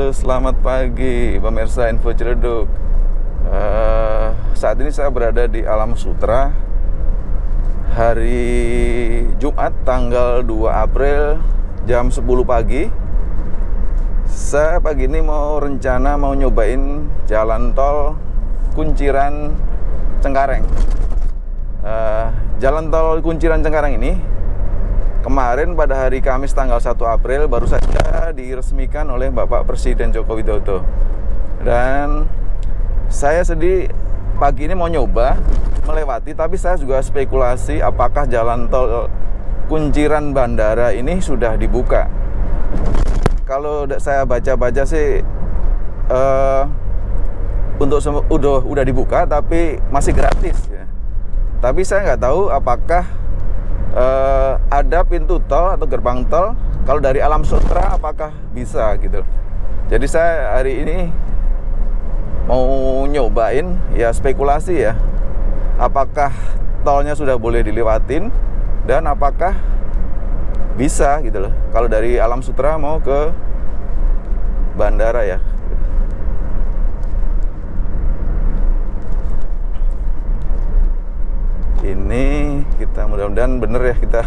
Halo, selamat pagi pemirsa Info Ciledug. Uh, saat ini saya berada di Alam Sutra. Hari Jumat tanggal 2 April jam 10 pagi. Saya pagi ini mau rencana mau nyobain jalan tol Kunciran Cengkareng. Uh, jalan tol Kunciran Cengkareng ini kemarin pada hari Kamis tanggal 1 April baru saja diresmikan oleh Bapak Presiden Joko Widodo. Dan saya sedih pagi ini mau nyoba melewati tapi saya juga spekulasi apakah jalan tol kunciran bandara ini sudah dibuka. Kalau saya baca-baca sih uh, untuk udah udah dibuka tapi masih gratis ya. Tapi saya nggak tahu apakah uh, ada pintu tol atau gerbang tol kalau dari alam sutra apakah bisa gitu? Jadi saya hari ini mau nyobain ya spekulasi ya apakah tolnya sudah boleh dilewatin dan apakah bisa gitu loh. Kalau dari alam sutra mau ke bandara ya. Ini kita mudah-mudahan bener ya kita.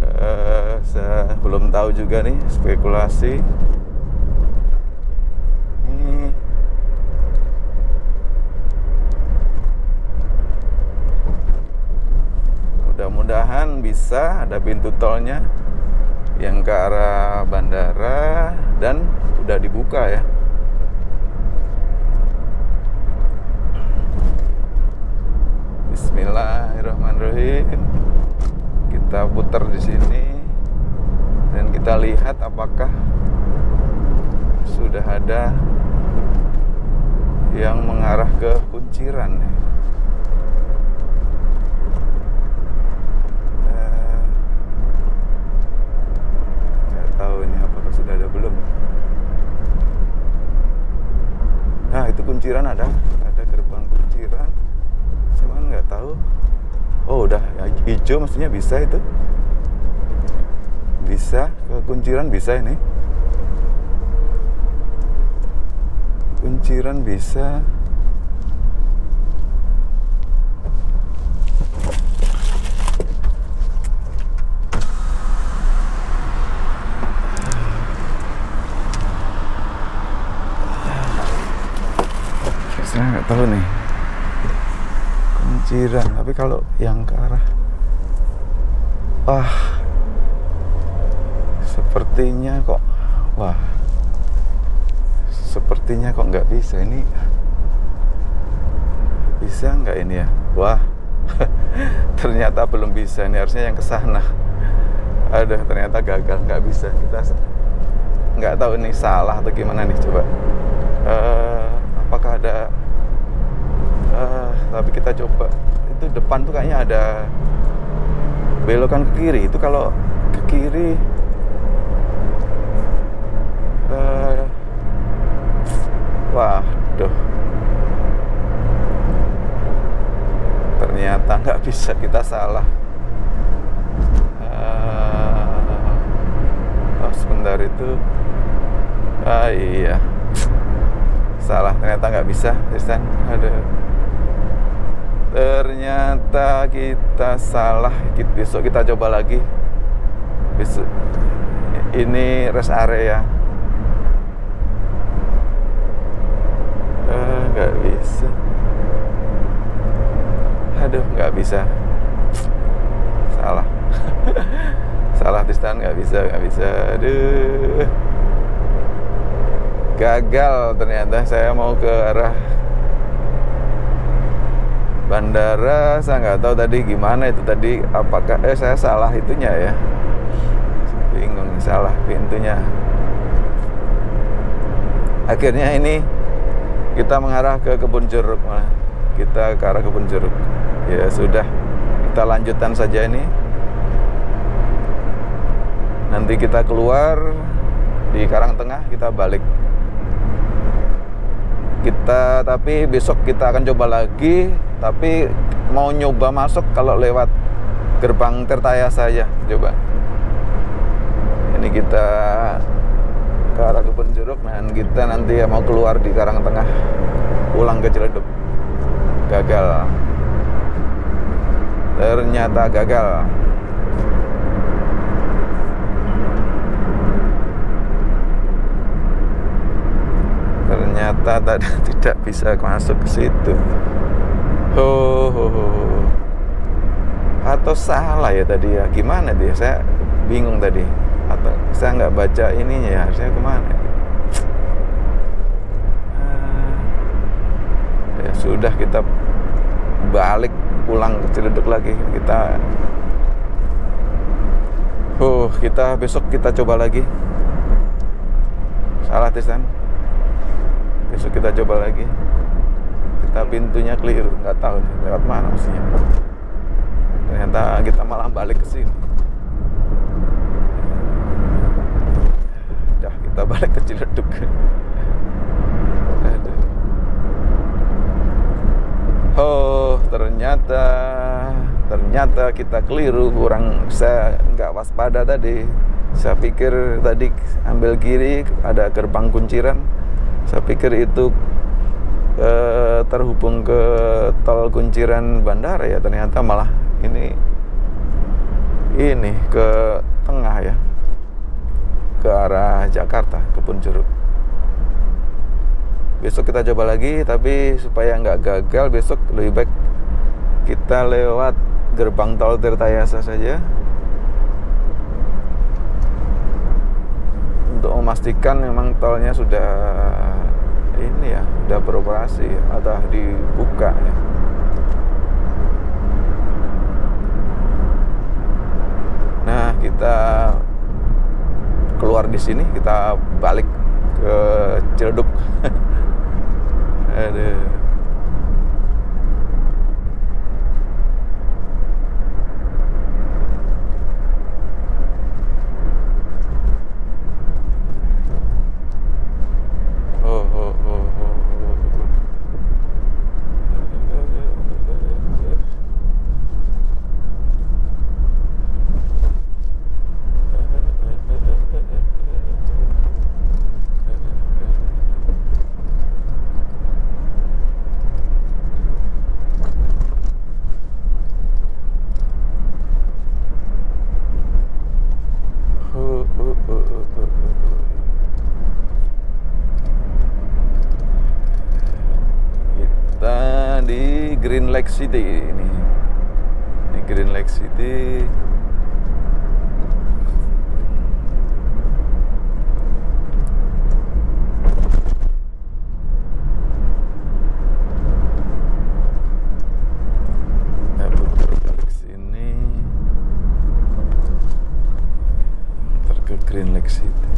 Uh, saya belum tahu juga nih spekulasi. Ini mudah-mudahan bisa ada pintu tolnya yang ke arah bandara dan udah dibuka ya. Bismillahirrahmanirrahim. Kita putar di sini kita lihat apakah sudah ada yang mengarah ke kunciran ya. Eh, nggak tahu ini sudah ada belum. Nah itu kunciran ada, ada gerbang kunciran cuman nggak tahu oh udah hijau mestinya bisa itu bisa ke kunciran bisa ini. Kunciran bisa. Saya nggak tahu nih. Kunciran tapi kalau yang ke arah wah sepertinya kok wah sepertinya kok nggak bisa ini. Bisa nggak ini ya? Wah ternyata belum bisa ini harusnya yang ke sana. Ada ternyata gagal nggak bisa kita nggak tahu ini salah atau gimana nih coba. Uh, apakah ada uh, tapi kita coba. Itu depan tuh kayaknya ada belokan ke kiri. Itu kalau ke kiri uh, waduh. Ternyata nggak bisa kita salah. Uh, oh, sebentar itu. Ah iya. Salah ternyata nggak bisa Tristan. Ada ternyata kita salah. Besok kita coba lagi. Besok ini rest area eh, nggak bisa. Aduh nggak bisa. Salah. Salah Tristan nggak bisa nggak bisa. Aduh. Gagal ternyata. Saya mau ke arah bandara. Saya nggak tahu tadi gimana itu tadi. Apakah eh saya salah itunya ya? Bingung salah pintunya. Akhirnya ini kita mengarah ke kebun jeruk malah kita ke arah kebun jeruk. Ya sudah. Kita lanjutkan saja ini. Nanti kita keluar di Karang Tengah kita balik. Kita tapi besok kita akan coba lagi tapi mau nyoba masuk kalau lewat gerbang Tertaya saja coba. Ini kita ke arah kebun dan kita nanti ya mau keluar di Karang Tengah pulang ke Ciledug. Gagal. Ternyata gagal. Ternyata tadi tidak bisa masuk ke situ. Ho, ho, ho. atau salah ya tadi ya? Gimana dia? Saya bingung tadi atau saya nggak baca ininya ya harusnya ke mana ah, ya sudah kita balik pulang ke Ciledug lagi. Kita huh kita besok kita coba lagi. Salah Tisan besok kita coba lagi. Kita pintunya keliru nggak tahu lewat mana mestinya. Ternyata kita malah balik ke sini kita balik ke Ciledug. Oh, ternyata ternyata kita keliru kurang saya nggak waspada tadi. Saya pikir tadi ambil kiri ada gerbang kunciran. Saya pikir itu eh, terhubung ke tol kunciran bandara ya. Ternyata malah ini ini ke tengah ya ke arah Jakarta ke Jeruk besok kita coba lagi tapi supaya nggak gagal besok lebih baik kita lewat gerbang tol Tirtayasa saja untuk memastikan memang tolnya sudah ini ya sudah beroperasi atau dibuka ya. Nah kita keluar di sini kita balik ke Ciledug. Aduh. Lake City ini. Ini Green Lake City Green Lake City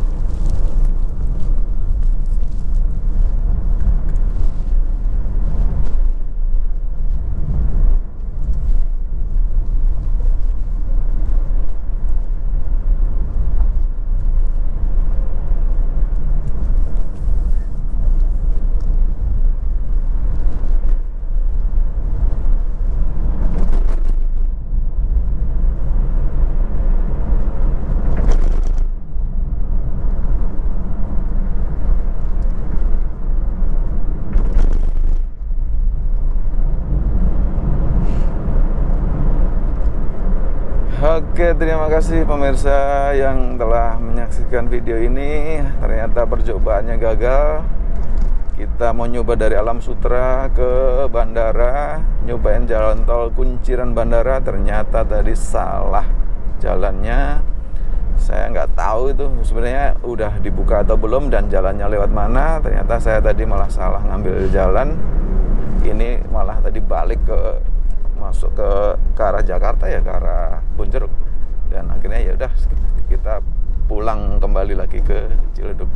Oke, terima kasih pemirsa yang telah menyaksikan video ini. Ternyata percobaannya gagal. Kita mau nyoba dari Alam Sutra ke bandara, nyobain jalan tol kunciran bandara. Ternyata tadi salah jalannya. Saya nggak tahu itu sebenarnya udah dibuka atau belum dan jalannya lewat mana. Ternyata saya tadi malah salah ngambil jalan. Ini malah tadi balik ke masuk ke ke arah Jakarta ya ke arah Bonjeruk dan akhirnya ya udah kita pulang kembali lagi ke Ciledug